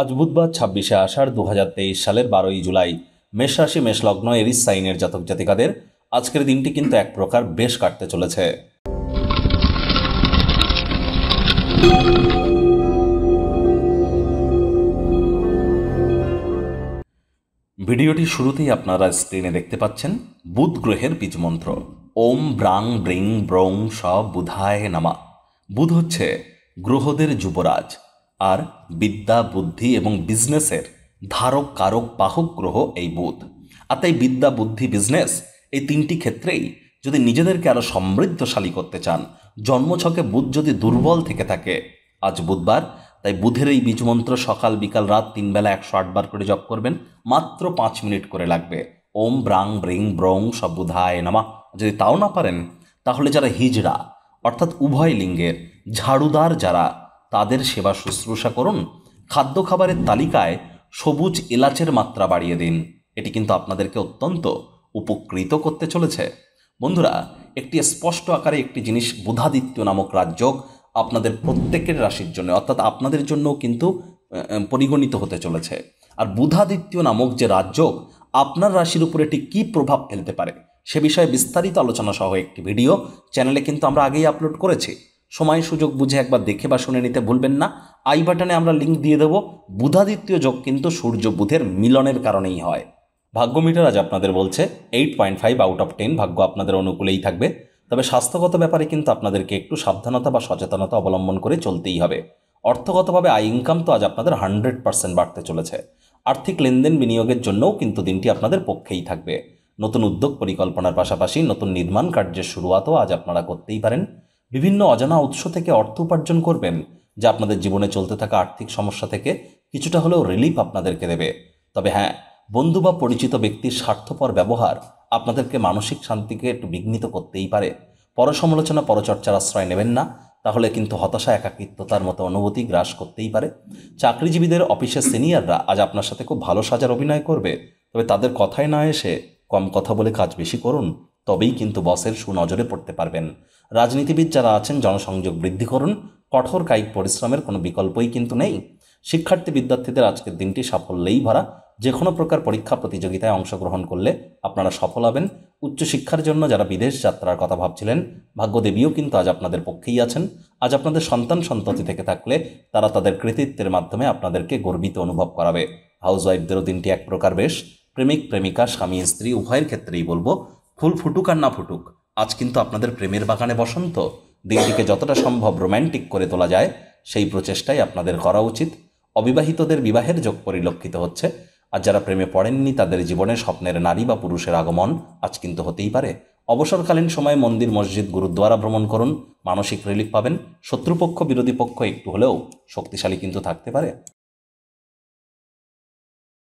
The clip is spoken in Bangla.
আজ বুধবার ছাব্বিশে আষাঢ় দু হাজার তেইশ সালের বারোই জুলাই। মেষ রাশি মেষলগ্ন এরিস সাইনের জাতক জাতিকাদের আজকের দিনটি কিন্তু এক প্রকার বেশ কাটতে চলেছে। ভিডিওটি শুরুতেই আপনারা স্ক্রিনে দেখতে পাচ্ছেন বুধ গ্রহের বীজমন্ত্র ওম ব্রাং ব্রিং ব্রং স বুধায় নামা। বুধ হচ্ছে গ্রহদের যুবরাজ। আর বিদ্যা, বুদ্ধি এবং বিজনেসের ধারক, কারক, বাহক গ্রহ এই বুধ। আর তাই বিদ্যা, বুদ্ধি, বিজনেস এই তিনটি ক্ষেত্রেই যদি নিজেদেরকে আরও সমৃদ্ধশালী করতে চান, জন্মছকে বুধ যদি দুর্বল থেকে থাকে, আজ বুধবার, তাই বুধের এই বীজমন্ত্র সকাল, বিকাল, রাত তিন বেলা একশো আটবার করে জপ করবেন, মাত্র পাঁচ মিনিট করে লাগবে। ওম ব্রাং ব্রিং ব্রং সবুধায় নামা। যদি তাও না পারেন, তাহলে যারা হিজড়া, অর্থাৎ উভয় লিঙ্গের ঝাড়ুদার যারা তাদের সেবা শুশ্রূষা করুন। খাদ্য খাবারের তালিকায় সবুজ এলাচের মাত্রা বাড়িয়ে দিন। এটি কিন্তু আপনাদেরকে অত্যন্ত উপকৃত করতে চলেছে। বন্ধুরা, একটি স্পষ্ট আকারে একটি জিনিস বুধাদিত্য নামক রাজযোগ আপনাদের প্রত্যেকের রাশির জন্য, অর্থাৎ আপনাদের জন্যও কিন্তু পরিগণিত হতে চলেছে। আর বুধাদিত্য নামক যে রাজযোগ আপনার রাশির উপর এটি কী প্রভাব ফেলতে পারে, সে বিষয়ে বিস্তারিত আলোচনা সহ একটি ভিডিও চ্যানেলে কিন্তু আমরা আগেই আপলোড করেছি। সময় সুযোগ বুঝে একবার দেখে বা শুনে নিতে ভুলবেন না। আই বাটনে আমরা লিঙ্ক দিয়ে দেবো। বুধাদিত্য যোগ কিন্তু সূর্য বুধের মিলনের কারণেই হয়। ভাগ্য মিটার আজ আপনাদের বলছে eight point five out of ten ভাগ্য আপনাদের অনুকূলেই থাকবে। তবে স্বাস্থ্যগত ব্যাপারে কিন্তু আপনাদেরকে একটু সাবধানতা বা সচেতনতা অবলম্বন করে চলতেই হবে। অর্থগতভাবে আয় ইনকাম তো আজ আপনাদের হান্ড্রেড পার্সেন্ট বাড়তে চলেছে। আর্থিক লেনদেন বিনিয়োগের জন্যও কিন্তু দিনটি আপনাদের পক্ষেই থাকবে। নতুন উদ্যোগ পরিকল্পনার পাশাপাশি নতুন নির্মাণ কার্যের শুরুয়াতও আজ আপনারা করতেই পারেন। বিভিন্ন অজানা উৎস থেকে অর্থ উপার্জন করবেন, যা আপনাদের জীবনে চলতে থাকা আর্থিক সমস্যা থেকে কিছুটা হলেও রিলিফ আপনাদেরকে দেবে। তবে হ্যাঁ বন্ধু বা পরিচিত ব্যক্তির স্বার্থপর ব্যবহার আপনাদেরকে মানসিক শান্তিকে একটু বিঘ্নিত করতেই পারে। পরসমালোচনা, পরচর্চার আশ্রয় নেবেন না, তাহলে কিন্তু হতাশা, একাকিত্বতার মতো অনুভূতি গ্রাস করতেই পারে। চাকরিজীবীদের অফিসের সিনিয়ররা আজ আপনার সাথে খুব ভালো সাজার অভিনয় করবে, তবে তাদের কথায় না এসে কম কথা বলে কাজ বেশি করুন তবেই কিন্তু বসের সুনজরে পড়তে পারবেন। রাজনীতিবিদ যারা আছেন, জনসংযোগ বৃদ্ধি করুন। কঠোর কায়িক পরিশ্রমের কোনো বিকল্পই কিন্তু নেই। শিক্ষার্থী বিদ্যার্থীদের আজকের দিনটি সাফল্যেই ভরা। যে কোনো প্রকার পরীক্ষা প্রতিযোগিতায় অংশগ্রহণ করলে আপনারা সফল হবেন। উচ্চশিক্ষার জন্য যারা বিদেশ যাত্রার কথা ভাবছিলেন, ভাগ্যদেবীও কিন্তু আজ আপনাদের পক্ষেই আছেন। আজ আপনাদের সন্তান সন্ততি থেকে থাকলে তারা তাদের কৃতিত্বের মাধ্যমে আপনাদেরকে গর্বিত অনুভব করাবে। হাউসওয়াইফদেরও দিনটি এক প্রকার বেশ। প্রেমিক, প্রেমিকা, স্বামী, স্ত্রী, উভয়ের ক্ষেত্রেই বলব ফুল ফুটুক আর না ফুটুক, আজ কিন্তু আপনাদের প্রেমের বাগানে বসন্ত। দিনটিকে যতটা সম্ভব রোম্যান্টিক করে তোলা যায়, সেই প্রচেষ্টাই আপনাদের করা উচিত। অবিবাহিতদের বিবাহের যোগ পরিলক্ষিত হচ্ছে। আর যারা প্রেমে পড়েননি, তাদের জীবনে স্বপ্নের নারী বা পুরুষের আগমন আজ কিন্তু হতেই পারে। অবসরকালীন সময়ে মন্দির, মসজিদ, গুরুদ্বারা ভ্রমণ করুন। মানসিক রিলিফ পাবেন। শত্রুপক্ষ, বিরোধী পক্ষ একটু হলেও শক্তিশালী কিন্তু থাকতে পারে।